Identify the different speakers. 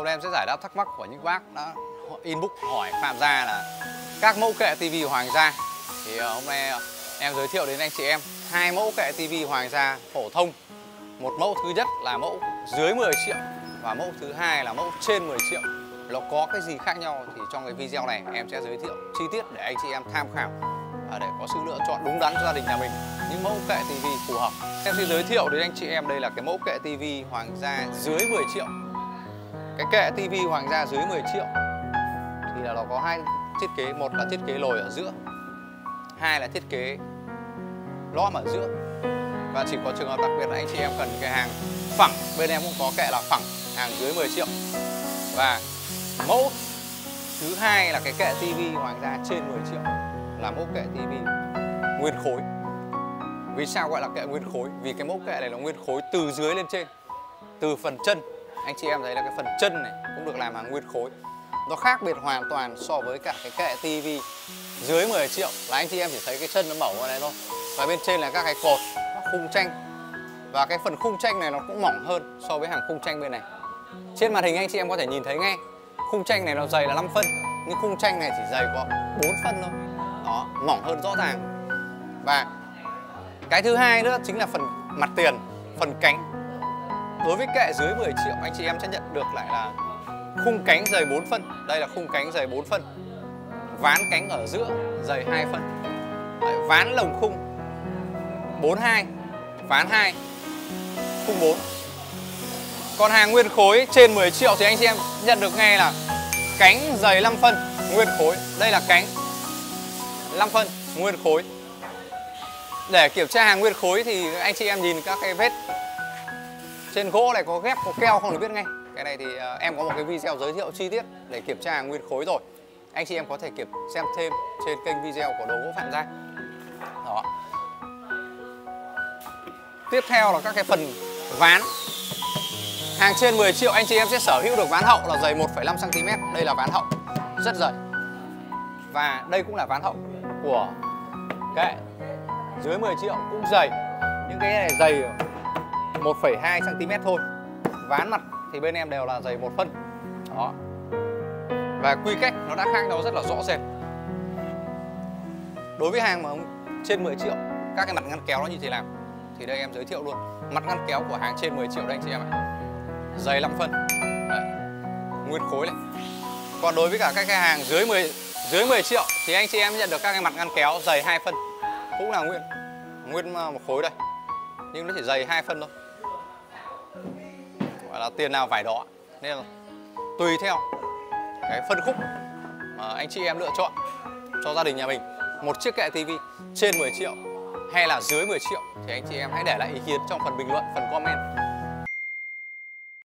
Speaker 1: Hôm nay em sẽ giải đáp thắc mắc của những bác đã inbox hỏi Phạm Gia là các mẫu kệ tivi Hoàng gia. Thì ờ, hôm nay ờ, em giới thiệu đến anh chị em hai mẫu kệ tivi Hoàng gia phổ thông. Một mẫu thứ nhất là mẫu dưới 10 triệu và mẫu thứ hai là mẫu trên 10 triệu. Nó có cái gì khác nhau thì trong cái video này em sẽ giới thiệu chi tiết để anh chị em tham khảo và để có sự lựa chọn đúng đắn cho gia đình nhà mình những mẫu kệ tivi phù hợp. Em sẽ giới thiệu đến anh chị em đây là cái mẫu kệ tivi Hoàng gia dưới 10 triệu cái kệ tivi hoàng gia dưới 10 triệu. Thì là nó có hai thiết kế, một là thiết kế lồi ở giữa, hai là thiết kế lõm ở giữa. Và chỉ có trường hợp đặc biệt là anh chị em cần cái hàng phẳng, bên em cũng có kệ là phẳng, hàng dưới 10 triệu. Và mẫu thứ hai là cái kệ tivi hoàng gia trên 10 triệu, là mẫu kệ tivi nguyên khối. Vì sao gọi là kệ nguyên khối? Vì cái mẫu kệ này là nguyên khối từ dưới lên trên, từ phần chân anh chị em thấy là cái phần chân này cũng được làm hàng nguyên khối. Nó khác biệt hoàn toàn so với cả cái kệ tivi dưới 10 triệu là anh chị em chỉ thấy cái chân nó mỏng ở đây thôi. Và bên trên là các cái cột khung tranh. Và cái phần khung tranh này nó cũng mỏng hơn so với hàng khung tranh bên này. Trên màn hình anh chị em có thể nhìn thấy ngay, khung tranh này nó dày là 5 phân, nhưng khung tranh này chỉ dày có 4 phân thôi. Đó, mỏng hơn rõ ràng. Và cái thứ hai nữa chính là phần mặt tiền, phần cánh. Đối với kệ dưới 10 triệu anh chị em sẽ nhận được lại là khung cánh dày 4 phân. Đây là khung cánh dày 4 phân. Ván cánh ở giữa dày 2 phân. Đấy, Ván lồng khung. 42 Ván 2 Khung 4 Còn hàng nguyên khối trên 10 triệu thì anh chị em nhận được ngay là Cánh dày 5 phân Nguyên khối. Đây là cánh 5 phân Nguyên khối. Để kiểm tra hàng nguyên khối thì anh chị em nhìn các cái vết trên gỗ này có ghép có keo không được biết ngay. Cái này thì uh, em có một cái video giới thiệu chi tiết để kiểm tra nguyên khối rồi. Anh chị em có thể kiểm xem thêm trên kênh video của đồ gỗ phạm gia đó. Tiếp theo là các cái phần ván. Hàng trên 10 triệu anh chị em sẽ sở hữu được ván hậu là dày 1,5 cm đây là ván hậu. Rất dày. Và đây cũng là ván hậu của kệ dưới 10 triệu cũng dày. Những cái này dày 1,2 cm thôi. Ván mặt thì bên em đều là dày một phân. Đó. Và quy cách nó đã khác nhau rất là rõ rệt. Đối với hàng mà trên 10 triệu Các cái mặt ngăn kéo nó như thế nào Thì đây em giới thiệu luôn. Mặt ngăn kéo của hàng trên 10 triệu đây anh chị em ạ. Dày 5 phân. Đấy. Nguyên khối này. Còn đối với cả các cái hàng dưới 10 dưới 10 triệu Thì anh chị em nhận được các cái mặt ngăn kéo dày 2 phân. Cũng là nguyên Nguyên à, một khối đây. Nhưng nó chỉ dày 2 phân thôi là tiền nào vải đó. Nên là tùy theo cái phân khúc mà anh chị em lựa chọn cho gia đình nhà mình. Một chiếc kệ tivi trên 10 triệu hay là dưới 10 triệu thì anh chị em hãy để lại ý kiến trong phần bình luận, phần comment.